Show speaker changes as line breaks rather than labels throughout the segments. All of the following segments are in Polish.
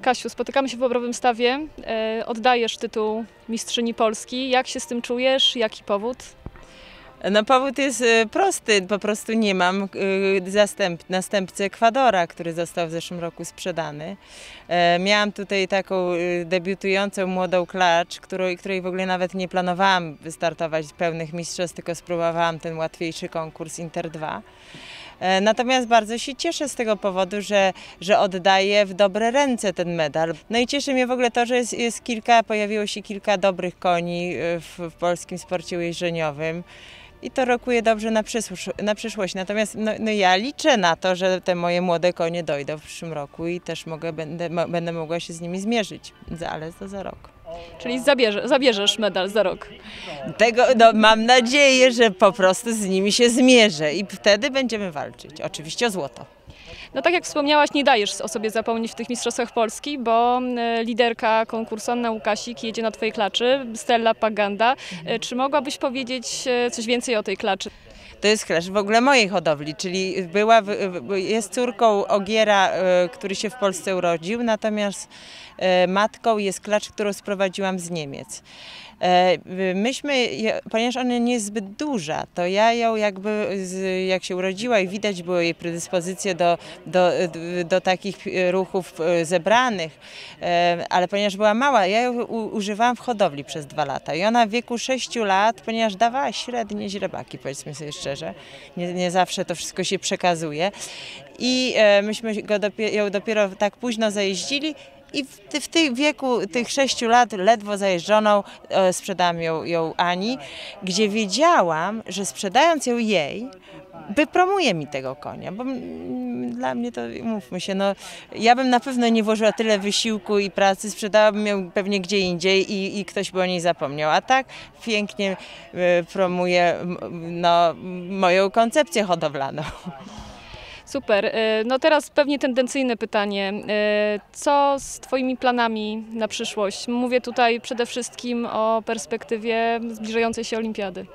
Kasiu, spotykamy się w Bobrowym Stawie. E, Oddajesz tytuł mistrzyni Polski. Jak się z tym czujesz? Jaki powód?
No powód jest e, prosty, po prostu nie mam e, zastęp, następcy Ekwadora, który został w zeszłym roku sprzedany. Miałam tutaj taką debiutującą młodą klacz, której, której w ogóle nawet nie planowałam wystartować pełnych mistrzostw, tylko spróbowałam ten łatwiejszy konkurs Inter 2. E, Natomiast bardzo się cieszę z tego powodu, że, że oddaję w dobre ręce ten medal. No i cieszy mnie w ogóle to, że jest, jest kilka, pojawiło się kilka dobrych koni e, w, w polskim sporcie jeżdżeniowym. I to rokuje dobrze na, przyszłość. Na przyszłość. Natomiast no, no ja liczę na to, że te moje młode konie dojdą w przyszłym roku i też mogę, będę, będę mogła się z nimi zmierzyć, ale to za rok.
Czyli zabierze, zabierzesz medal za rok.
Tego, no, mam nadzieję, że po prostu z nimi się zmierzę i wtedy będziemy walczyć. Oczywiście o złoto.
No tak jak wspomniałaś, nie dajesz o sobie zapomnieć w tych Mistrzostwach Polski, bo e, liderka konkursu Anna Łukasik jedzie na Twojej klaczy, Stella Paganda. E, Czy mogłabyś powiedzieć e, coś więcej o tej klaczy?
To jest klacz w ogóle mojej hodowli, czyli była, jest córką Ogiera, e, który się w Polsce urodził, natomiast e, matką jest klacz, którą sprowadziłam z Niemiec. E, Myśmy, ponieważ ona nie jest zbyt duża, to ja ją jakby, jak się urodziła i widać było jej predyspozycję do, do, do takich ruchów e, zebranych, e, ale ponieważ była mała, ja ją używałam w hodowli przez dwa lata i ona w wieku 6 lat, ponieważ dawała średnie źrebaki, powiedzmy sobie szczerze, nie, nie zawsze to wszystko się przekazuje i myśmy go dopie, ją dopiero tak późno zajeździli i w, w tym wieku tych 6 lat, ledwo zajeżdżoną, e, sprzedałam ją, ją Ani, gdzie wiedziałam, że sprzedając ją jej, wypromuje mi tego konia, bo dla mnie to, mówmy się, no, ja bym na pewno nie włożyła tyle wysiłku i pracy, sprzedałabym ją pewnie gdzie indziej i, i ktoś by o niej zapomniał, a tak pięknie e, promuje no, moją koncepcję hodowlaną.
Super. E, No teraz pewnie tendencyjne pytanie. E, Co z Twoimi planami na przyszłość? Mówię tutaj przede wszystkim o perspektywie zbliżającej się olimpiady.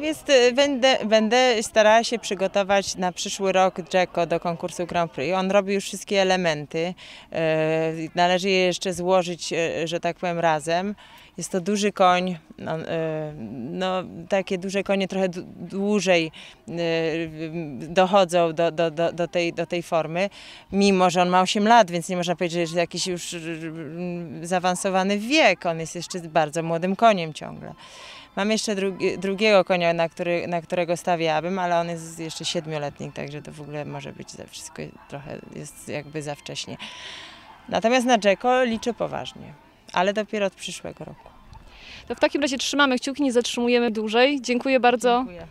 Więc e, będę, będę starała się przygotować na przyszły rok Jacko do konkursu Grand Prix. On robi już wszystkie elementy. E, Należy je jeszcze złożyć, e, że tak powiem, razem. Jest to duży koń. No, no, takie duże konie trochę dłużej dochodzą do, do, do, do, tej, do tej formy, mimo że on ma 8 lat, więc nie można powiedzieć, że jest jakiś już zaawansowany wiek. On jest jeszcze bardzo młodym koniem ciągle. Mam jeszcze drugi, drugiego konia, na, który, na którego stawiałabym, ale on jest jeszcze siedmioletni, także to w ogóle może być za wszystko trochę jest jakby za wcześnie. Natomiast na Jacko liczę poważnie, ale dopiero od przyszłego roku.
To w takim razie trzymamy kciuki, nie zatrzymujemy dłużej. Dziękuję bardzo.
Dziękuję.